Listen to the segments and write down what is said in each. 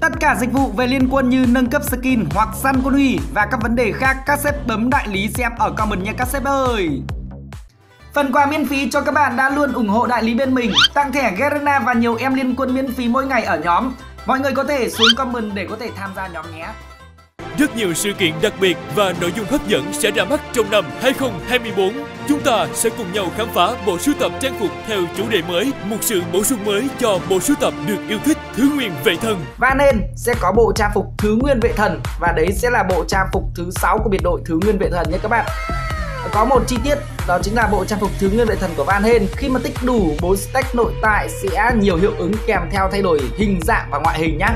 Tất cả dịch vụ về liên quân như nâng cấp skin hoặc săn quân uy và các vấn đề khác các sếp bấm đại lý xem ở comment nha các sếp ơi. Phần quà miễn phí cho các bạn đã luôn ủng hộ đại lý bên mình, tặng thẻ Garena và nhiều em liên quân miễn phí mỗi ngày ở nhóm. Mọi người có thể xuống comment để có thể tham gia nhóm nhé. Rất nhiều sự kiện đặc biệt và nội dung hấp dẫn sẽ ra mắt trong năm 2024. Chúng ta sẽ cùng nhau khám phá bộ sưu tập trang phục theo chủ đề mới, một sự bổ sung mới cho bộ sưu tập được yêu thích Thứ Nguyên Vệ Thần. Và nên sẽ có bộ trang phục Thứ Nguyên Vệ Thần và đấy sẽ là bộ trang phục thứ 6 của biệt đội Thứ Nguyên Vệ Thần nhé các bạn. Có một chi tiết đó chính là bộ trang phục Thứ Nguyên Vệ Thần của Van Halen khi mà tích đủ 4 stack nội tại sẽ nhiều hiệu ứng kèm theo thay đổi hình dạng và ngoại hình nhé.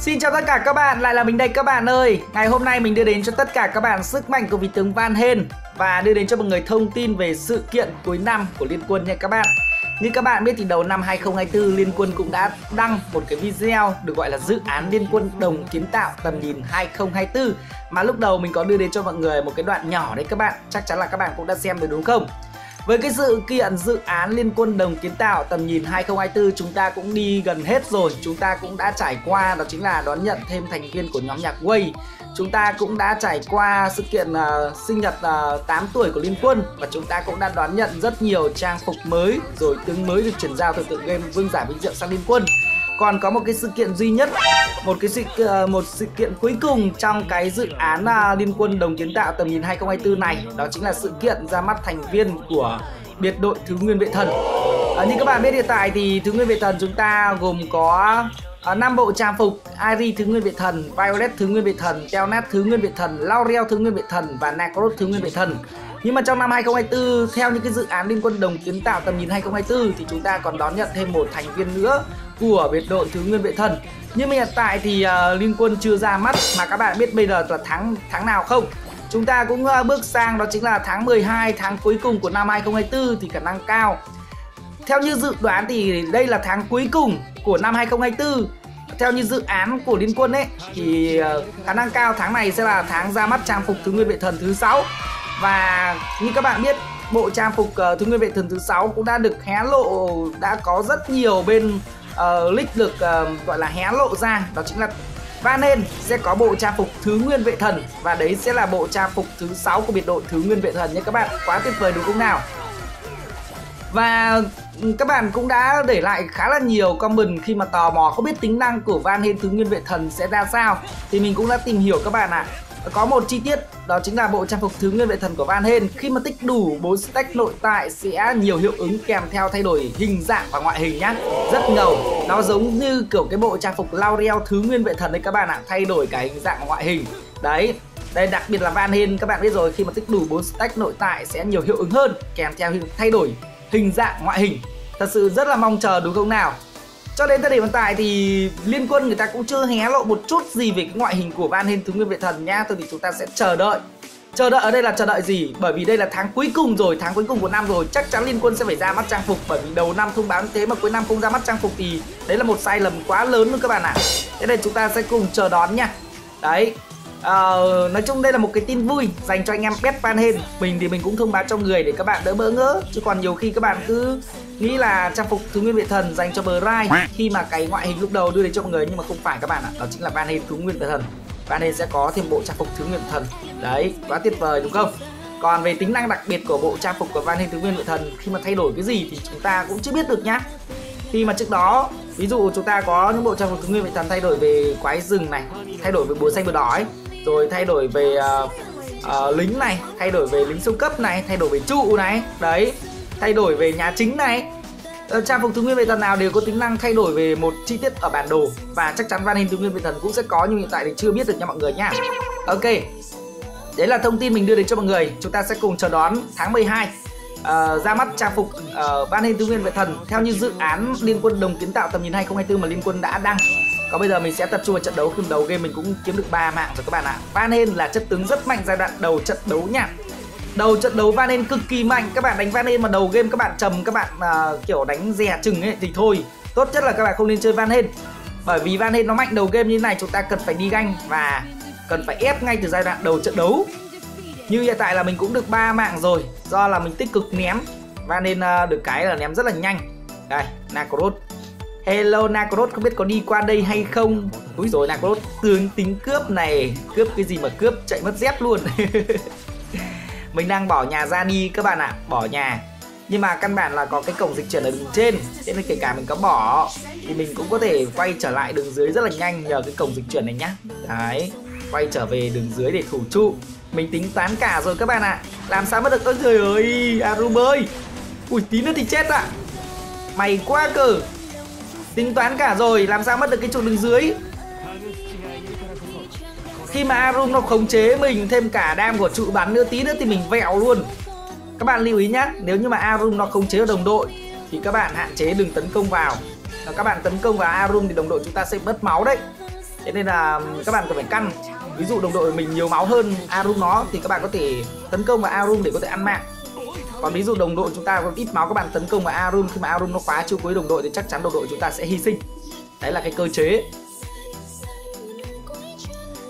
Xin chào tất cả các bạn, lại là mình đây các bạn ơi. Ngày hôm nay mình đưa đến cho tất cả các bạn sức mạnh của vị tướng Van Hên Và đưa đến cho mọi người thông tin về sự kiện cuối năm của Liên Quân nha các bạn. Như các bạn biết thì đầu năm 2024 Liên Quân cũng đã đăng một cái video được gọi là dự án Liên Quân đồng kiến tạo tầm nhìn 2024 Mà lúc đầu mình có đưa đến cho mọi người một cái đoạn nhỏ đấy các bạn Chắc chắn là các bạn cũng đã xem được đúng không? Với cái sự kiện dự án Liên quân đồng kiến tạo tầm nhìn 2024 chúng ta cũng đi gần hết rồi. Chúng ta cũng đã trải qua đó chính là đón nhận thêm thành viên của nhóm nhạc Way. Chúng ta cũng đã trải qua sự kiện uh, sinh nhật ờ, uh, 8 tuổi của Liên quân Và chúng ta cũng đã đón nhận rất nhiều trang phục mới Rồi tướng mới được chuyển giao từ tựa game Vương giả Vinh Diệu sang Liên quân còn có một cái sự kiện duy nhất một cái sự ờ, một sự kiện cuối cùng trong cái dự án à, liên quân đồng kiến tạo tầm nhìn 2024 này đó chính là sự kiện ra mắt thành viên của biệt đội thứ nguyên vệ thần à, như các bạn biết hiện tại thì thứ nguyên vệ thần chúng ta gồm có ờ, năm bộ trang phục Ari thứ nguyên vệ thần, Violet thứ nguyên vệ thần, Telnet thứ nguyên vệ thần, Laurel thứ nguyên vệ thần và necros thứ nguyên vệ thần. Nhưng mà trong năm 2024 theo những cái dự án liên quân đồng kiến tạo tầm nhìn 2024 thì chúng ta còn đón nhận thêm một thành viên nữa của biệt đội thứ nguyên vệ thần. Nhưng mà hiện tại thì uh, liên quân chưa ra mắt mà các bạn biết bây giờ là tháng tháng nào không? Chúng ta cũng uh, bước sang đó chính là tháng 12, tháng cuối cùng của năm 2024 thì khả năng cao theo như dự đoán thì đây là tháng cuối cùng của năm 2024 theo như dự án của liên quân ấy thì à, khả năng cao tháng này sẽ là tháng ra mắt trang phục thứ nguyên vệ thần thứ sáu và như các bạn biết bộ trang phục uh, thứ nguyên vệ thần thứ sáu cũng đã được hé lộ đã có rất nhiều bên uh, leak được uh, gọi là hé lộ ra đó chính là Van Halen sẽ có bộ trang phục thứ nguyên vệ thần và đấy sẽ là bộ trang phục thứ sáu của biệt đội thứ nguyên vệ thần nhé các bạn. Quá tuyệt vời đúng không nào? Và ừ, các bạn cũng đã để lại khá là nhiều comment khi mà tò mò không biết tính năng của Van Hên thứ nguyên vệ thần sẽ ra sao. Thì mình cũng đã tìm hiểu các bạn ạ. à có một chi tiết, đó chính là bộ trang phục thứ nguyên vệ thần của Van Halen khi mà tích đủ 4 stack nội tại sẽ nhiều hiệu ứng kèm theo thay đổi hình dạng và ngoại hình nhá. Rất ngầu. Nó giống như kiểu cái bộ trang phục Laurel thứ nguyên vệ thần đấy các bạn ạ. À. thay đổi cả hình dạng và ngoại hình. Đấy. Đây, đặc biệt là Van Halen các bạn biết rồi, khi mà tích đủ 4 stack nội tại sẽ nhiều hiệu ứng hơn, kèm theo thay đổi hình dạng, ngoại hình. Thật sự rất là mong chờ, đúng không nào? Cho đến thời điểm hiện tại thì liên quân người ta cũng chưa hé lộ một chút gì về cái ngoại hình của Van Hên, thứ nguyên vệ thần nha. Thôi thì chúng ta sẽ chờ đợi. Chờ đợi ở đây là chờ đợi gì? Bởi vì đây là tháng cuối cùng rồi, tháng cuối cùng của năm rồi. Chắc chắn liên quân sẽ phải ra mắt trang phục, bởi vì đầu năm thông báo như thế mà cuối năm không ra mắt trang phục thì đấy là một sai lầm quá lớn luôn các bạn ạ. À. thế nên chúng ta sẽ cùng chờ đón nha. Đấy. Uh, nói chung đây là một cái tin vui dành cho anh em bet Van Hên. Mình thì mình cũng thông báo cho người để các bạn đỡ bỡ ngỡ Chứ còn nhiều khi các bạn cứ nghĩ là trang phục thứ nguyên vệ thần dành cho Bright Khi mà cái ngoại hình lúc đầu đưa đến cho mọi người nhưng mà không phải các bạn ạ Đó chính là Van Hên thứ nguyên vệ thần Van Hên sẽ có thêm bộ trang phục thứ nguyên vệ thần Đấy, quá tuyệt vời đúng không? Còn về tính năng đặc biệt của bộ trang phục của Van Hên thứ nguyên vệ thần Khi mà thay đổi cái gì thì chúng ta cũng chưa biết được nhá khi mà trước đó ví dụ chúng ta có những bộ trang phục thứ nguyên vệ thần thay đổi về quái rừng này thay đổi về búa xanh búa đỏ ấy rồi thay đổi về uh, uh, lính này thay đổi về lính siêu cấp này thay đổi về trụ này đấy. Thay đổi về nhà chính này. Uh, trang phục thứ nguyên về thần nào đều có tính năng thay đổi về một chi tiết ở bản đồ. Và chắc chắn van hình thứ nguyên về thần cũng sẽ có nhưng hiện tại thì chưa biết được nha mọi người nhá ok. Đấy là thông tin mình đưa đến cho mọi người. Chúng ta sẽ cùng chờ đón tháng 12 uh, ờ, ra mắt trang phục uh, van hình thứ nguyên vệ thần theo như dự án liên quân đồng kiến tạo tầm nhìn 2024 mà liên quân đã đăng còn bây giờ mình sẽ tập trung vào trận đấu. Khi đầu game mình cũng kiếm được 3 mạng rồi các bạn ạ. Van hên là chất tướng rất mạnh giai đoạn đầu trận đấu nha. Đầu trận đấu Van cực kỳ mạnh. Các bạn đánh Van mà đầu game các bạn trầm các bạn uh, kiểu đánh dè chừng ấy thì thôi. Tốt nhất là các bạn không nên chơi Van bởi vì Van nó mạnh đầu game như thế này chúng ta cần phải đi ganh và cần phải ép ngay từ giai đoạn đầu trận đấu. Như hiện tại là mình cũng được 3 mạng rồi do là mình tích cực ném. Và nên uh, được cái là ném rất là nhanh. Đây Nakrot Hello Nakrot không biết có đi qua đây hay không? Úi rồi Nakrot tướng tính cướp này. Cướp cái gì mà cướp chạy mất dép luôn. Mình đang bỏ nhà ra đi các bạn ạ à, bỏ nhà. Nhưng mà căn bản là có cái cổng dịch chuyển ở đường trên. Thế nên kể cả mình có bỏ thì mình cũng có thể quay trở lại đường dưới rất là nhanh nhờ cái cổng dịch chuyển này nhá. Đấy quay trở về đường dưới để thủ trụ. Mình tính toán cả rồi các bạn ạ. À. làm sao mất được? Ôi trời ơi arum ơi. Ui tí nữa thì chết ạ. À. mày quá cơ tính toán cả rồi, làm sao mất được cái trụ đường dưới? Khi mà Arum nó khống chế mình, thêm cả đam của trụ bắn nữa, tí nữa thì mình vẹo luôn. Các bạn lưu ý nhá, nếu như mà Arum nó khống chế đồng đội, thì các bạn hạn chế đừng tấn công vào. Và các bạn tấn công vào Arum thì đồng đội chúng ta sẽ mất máu đấy. Thế nên là các bạn cần phải căn. Ví dụ đồng đội mình nhiều máu hơn Arum nó, thì các bạn có thể tấn công vào Arum để có thể ăn mạng còn ví dụ đồng đội chúng ta có ít máu các bạn tấn công vào Arun khi mà Arun nó khóa chiêu cuối đồng đội thì chắc chắn đồng đội chúng ta sẽ hy sinh. Đấy là cái cơ chế.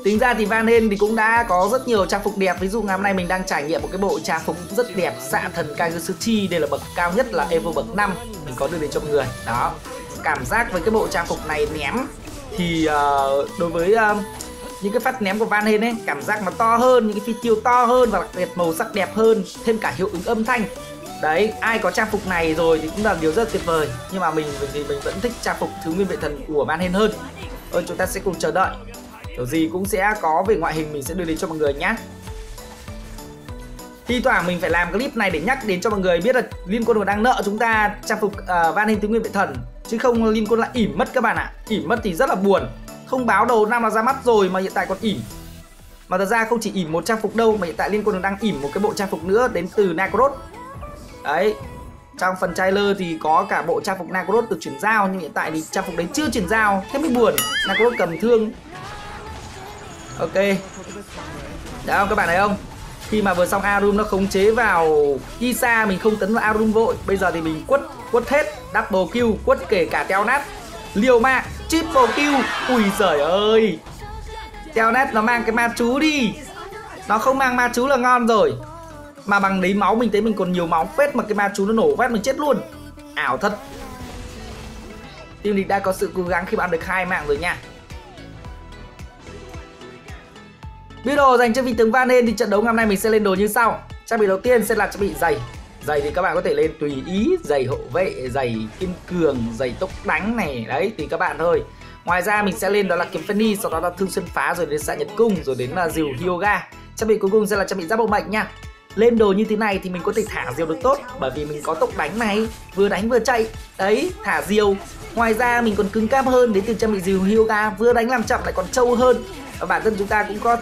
Tính ra thì Van Halen thì cũng đã có rất nhiều trang phục đẹp. Ví dụ ngày hôm nay mình đang trải nghiệm một cái bộ trang phục rất đẹp Xạ thần Kagutsuchi Đây là bậc cao nhất là Evo bậc 5 Mình có đưa đến cho mọi người. Đó. Cảm giác với cái bộ trang phục này ném Thì uh, đối với uh, những cái phát ném của Van Halen ấy Cảm giác nó to hơn, những cái phi tiêu to hơn Và đặc biệt màu sắc đẹp hơn Thêm cả hiệu ứng âm thanh. Đấy, ai có trang phục này rồi thì cũng là điều rất tuyệt vời. Nhưng mà mình, mình thì mình vẫn thích trang phục thứ nguyên vệ thần của Van Halen hơn. Ơn chúng ta sẽ cùng chờ đợi. Kiểu gì cũng sẽ có về ngoại hình mình sẽ đưa đến cho mọi người nhé Thi thoảng mình phải làm clip này để nhắc đến cho mọi người biết là Liên Quân đang nợ chúng ta trang phục uh, Van Hình Tứ Nguyên Vệ Thần. Chứ không Liên Quân lại ỉm mất các bạn ạ. À. ỉm mất thì rất là buồn. Không báo đầu năm là ra mắt rồi mà hiện tại còn ỉm. Mà thật ra không chỉ ỉm một trang phục đâu, Mà hiện tại Liên Quân đang ỉm một cái bộ trang phục nữa đến từ Nacrot Đấy, trong phần trailer thì có cả bộ trang phục Nacrot được chuyển giao, Nhưng hiện tại thì trang phục đấy chưa chuyển giao. Thế mới buồn Nacrot cầm thương. Ok. Đã không các bạn thấy không? Khi mà vừa xong Arum nó khống chế vào Isa mình không tấn vào Arum vội. Bây giờ thì mình quất quất hết, double kill, quất kể cả teo nát. Liều mạng triple kill ui giời ơi. Telnet nó mang cái ma chú đi. Nó không mang ma chú là ngon rồi. Mà bằng đấy máu mình thấy mình còn nhiều máu phết mà cái ma chú nó nổ vét mình chết luôn. Ảo thật. Team địch đã có sự cố gắng khi bạn được hai mạng rồi nha. Video dành cho vị tướng Van Hên thì trận đấu ngày hôm nay mình sẽ lên đồ như sau. Trang bị đầu tiên sẽ là trang bị giày. Giày thì các bạn có thể lên tùy ý, giày hộ vệ, giày kiên cường, giày tốc đánh này, đấy tùy các bạn thôi. Ngoài ra mình sẽ lên đó là kiếm Fanny, sau đó là thương xuyên phá rồi đến xạ nhật cung rồi đến là diều Hyoga. Trang bị cuối cùng sẽ là trang bị giáp bộ mệnh nha. Lên đồ như thế này thì mình có thể thả diều được tốt bởi vì mình có tốc đánh này, vừa đánh vừa chạy. Đấy, thả diều. Ngoài ra mình còn cứng cáp hơn đến từ trang bị diều Hyoga, vừa đánh làm chậm lại còn trâu hơn. Và bản thân chúng ta cũng có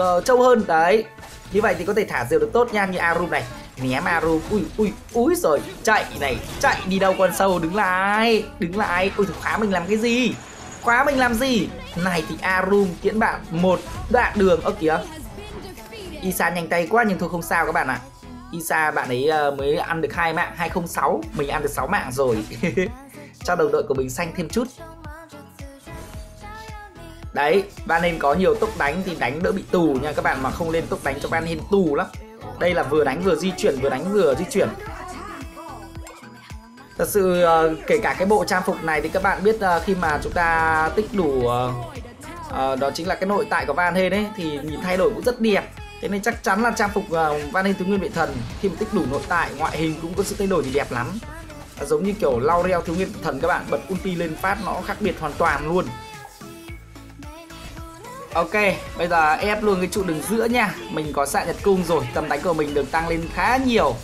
uh, trâu hơn đấy như vậy thì có thể thả diều được tốt nha như arum này ném Aru, ui ui ui rồi chạy này chạy đi đâu con sâu? Đứng lại đứng lại. Ui khóa mình làm cái gì? Khóa mình làm gì? Này thì arum tiễn bạn một đoạn đường. Ơ kìa. Isa nhanh tay quá nhưng thôi không sao các bạn ạ. À. isa bạn ấy ờ, mới ăn được hai mạng 206 mình ăn được 6 mạng rồi. Cho đồng đội của mình xanh thêm chút. Đấy ban nên có nhiều tốc đánh thì đánh đỡ bị tù nha các bạn mà không lên tốc đánh cho ban nên tù lắm đây là vừa đánh vừa di chuyển vừa đánh vừa di chuyển. Thật sự uh, kể cả cái bộ trang phục này thì các bạn biết uh, khi mà chúng ta tích đủ uh, uh, đó chính là cái nội tại của Van Hên ấy thì nhìn thay đổi cũng rất đẹp. Thế nên chắc chắn là trang phục uh, Van Hên tứ nguyên Vệ thần khi mà tích đủ nội tại ngoại hình cũng có sự thay đổi thì đẹp lắm. Giống như kiểu Laurel thiếu nguyên thần các bạn bật ulti lên phát nó khác biệt hoàn toàn luôn. Ok, bây giờ ép luôn cái trụ đường giữa nha. Mình có xạ nhật cung rồi, tầm đánh của mình được tăng lên khá nhiều.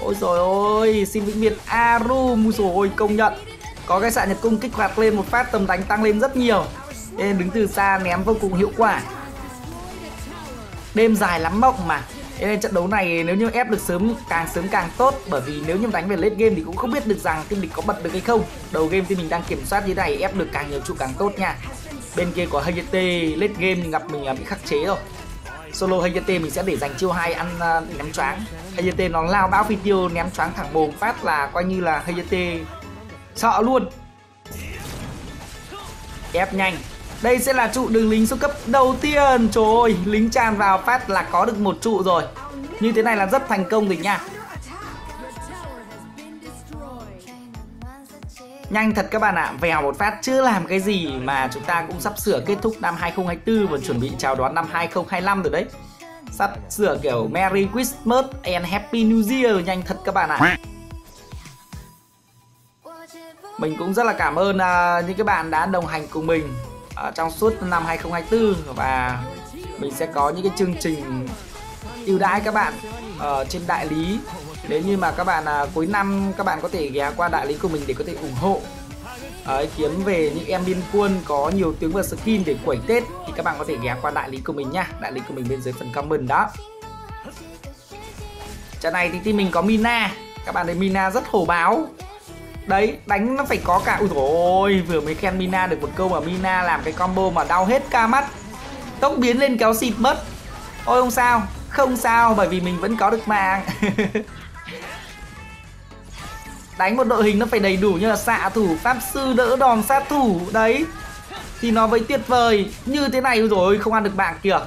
Ôi rồi ôi xin vĩnh biệt arum rồi công nhận. Có cái xạ nhật cung kích hoạt lên một phát tầm đánh tăng lên rất nhiều. Nên đứng từ xa ném vô cùng hiệu quả. Đêm dài lắm mộng mà. Nên trận đấu này nếu như ép được sớm càng sớm càng tốt. Bởi vì nếu như đánh về late game thì cũng không biết được rằng team địch có bật được hay không. Đầu game thì mình đang kiểm soát như này ép được càng nhiều trụ càng tốt nha. Bên kia có Hayate late game thì gặp mình bị khắc chế rồi. Solo Hayate mình sẽ để dành chiêu hai ăn uh, ném choáng. Hayate nó lao bão phi tiêu ném choáng thẳng mồm phát là coi như là Hayate sợ luôn. Ép nhanh đây sẽ là trụ đường lính số cấp đầu tiên Trời ơi, lính tràn vào phát là có được một trụ rồi Như thế này là rất thành công rồi nha Nhanh thật các bạn ạ, vèo một phát chưa làm cái gì mà chúng ta cũng sắp sửa kết thúc năm 2024 và chuẩn bị chào đón năm 2025 rồi đấy Sắp sửa kiểu Merry Christmas and Happy New Year nhanh thật các bạn ạ. Mình cũng rất là cảm ơn uh, những cái bạn đã đồng hành cùng mình ở trong suốt năm 2024 và mình sẽ có những cái chương trình ưu đãi các bạn ở trên đại lý nếu như mà các bạn à, cuối năm các bạn có thể ghé qua đại lý của mình để có thể ủng hộ. Ấy kiếm về những em liên quân có nhiều tướng và skin để quẩy Tết thì các bạn có thể ghé qua đại lý của mình nhá. Đại lý của mình bên dưới phần comment đó. Trận này thì team mình có Mina. Các bạn thấy Mina rất hổ báo. Đấy, đánh nó phải có cả Ui ôi vừa mới khen Mina được một câu mà Mina làm cái combo mà đau hết ca mắt. Tốc biến lên kéo xịt mất. Ôi không sao, không sao bởi vì mình vẫn có được mạng. Đánh một đội hình nó phải đầy đủ như là xạ thủ, pháp sư, đỡ đòn, sát thủ. Đấy Thì nó mới tuyệt vời. Như thế này rồi không ăn được mạng kìa.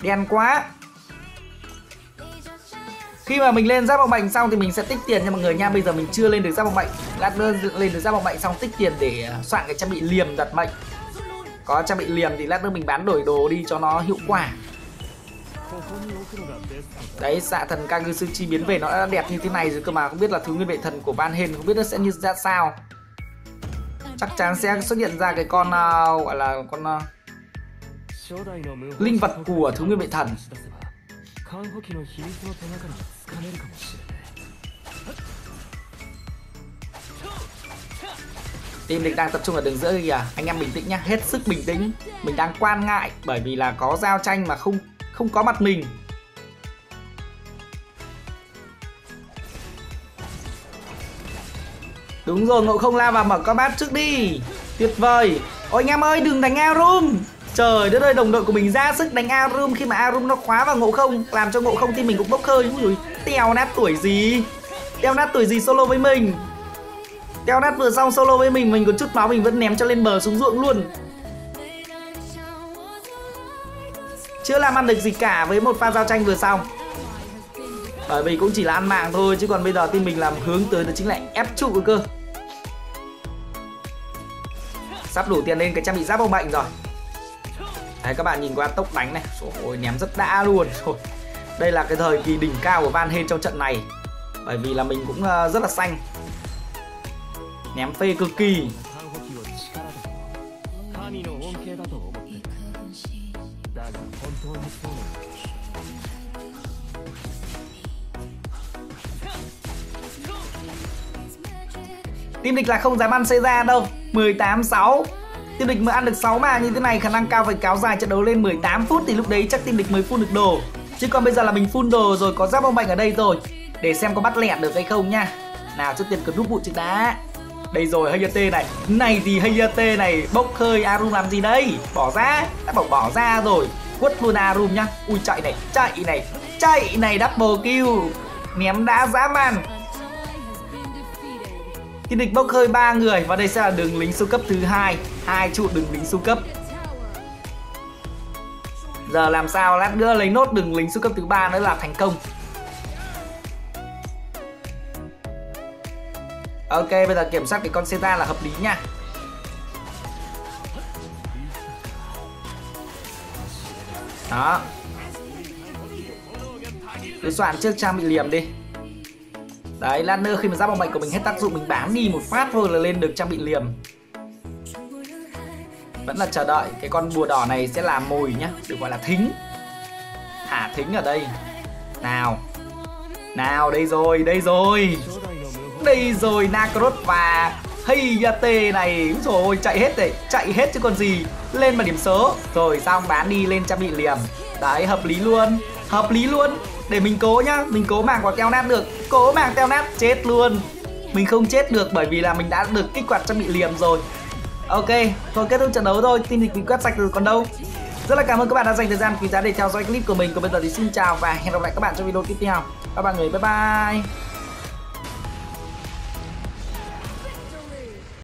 Đen quá. Khi mà mình lên giáp bọc mạnh xong thì mình sẽ tích tiền cho mọi người nha. Bây giờ mình chưa lên được giáp bọc mạnh. Lát nữa lên được giáp bọc mạnh xong tích tiền để à, soạn cái trang bị liềm đặt mệnh. Có trang bị liềm thì lát nữa mình bán đổi đồ đi cho nó hiệu quả. Đấy, dạ thần Kagusuchi biến về nó đã đẹp như thế này rồi cơ mà Không biết là thứ nguyên vệ thần của ban Hên không biết nó sẽ như ra sao. Chắc chắn sẽ xuất hiện ra cái con uh, gọi là con uh, linh vật của thứ nguyên vệ thần. Team địch đang tập trung ở đường giữa kìa. Anh em bình tĩnh nhá, hết sức bình tĩnh. Mình đang quan ngại bởi vì là có giao tranh mà không không có mặt mình. Đúng rồi, ngộ không la vào mở combat trước đi. Tuyệt vời. Ôi anh em ơi, đừng đánh Arum Trời đất ơi đồng đội của mình ra sức đánh Arum khi mà Arum nó khóa vào ngộ không Làm cho ngộ không thì mình cũng bốc hơi. Ui tèo nát tuổi gì? Tèo nát tuổi gì solo với mình? Tèo nát vừa xong solo với mình Mình có chút máu mình vẫn ném cho lên bờ xuống ruộng luôn. Chưa làm ăn được gì cả với một pha giao tranh vừa xong. Bởi vì cũng chỉ là ăn mạng thôi, Chứ còn bây giờ team mình làm hướng tới đó chính là ép trụ cơ Sắp đủ tiền lên cái trang bị giáp bông bệnh rồi. Đấy, các bạn nhìn qua tốc đánh này. Ôi ném rất đã luôn. Rồi. Đây là cái thời kỳ đỉnh cao của Van hên trong trận này. Bởi vì là mình cũng ờ, rất là xanh. Ném phê cực kỳ. Team địch là không dám ăn ra đâu 18-6 Team địch mới ăn được 6 mà như thế này, khả năng cao phải kéo dài trận đấu lên 18 phút thì lúc đấy chắc team địch mới full được đồ. Chứ còn bây giờ là mình full đồ rồi, có giáp bông bạch ở đây rồi. Để xem có bắt lẹt được hay không nha. Nào, trước tiên cần nút bụi trước đã. Đây rồi, Hayate này. Này thì Hayate này, bốc hơi Arum làm gì đây? Bỏ ra. Đã bảo bỏ ra rồi. Quất Luna room nhá. Ui chạy này, chạy này, chạy này double kill. Ném đá dã man. Thiên địch bốc hơi ba người và đây sẽ là đường lính siêu cấp thứ hai, hai trụ đường lính siêu cấp. Giờ làm sao lát nữa lấy nốt đường lính siêu cấp thứ ba nữa là thành công. Ok, bây giờ kiểm soát cái con Seta là hợp lý nha. Đó. Cứ soạn trước trang bị liềm đi. Đấy, lát nữa khi mà giáp bóng mệnh của mình hết tác dụng mình bán đi một phát thôi là lên được trang bị liềm. Vẫn là chờ đợi cái con bùa đỏ này sẽ làm mồi nhá Được gọi là thính. Thả thính ở đây. Nào. Nào đây rồi đây rồi. Đây rồi Nakaros và Hayate này. Rồi chạy hết đấy. Chạy hết chứ còn gì. Lên mà điểm số rồi xong bán đi lên trang bị liềm đấy, hợp lý luôn. Hợp lý luôn. Để mình cố nhá. Mình cố màng quả keo nát được. Cố màng teo nát, chết luôn. Mình không chết được bởi vì là mình đã được kích hoạt trang bị liềm rồi. Ok, thôi kết thúc trận đấu thôi. Tin thì mình quét sạch rồi còn đâu. Rất là cảm ơn các bạn đã dành thời gian quý giá để theo dõi clip của mình. Còn bây giờ thì xin chào và hẹn gặp lại các bạn trong video tiếp theo. Các bạn người, bye bye.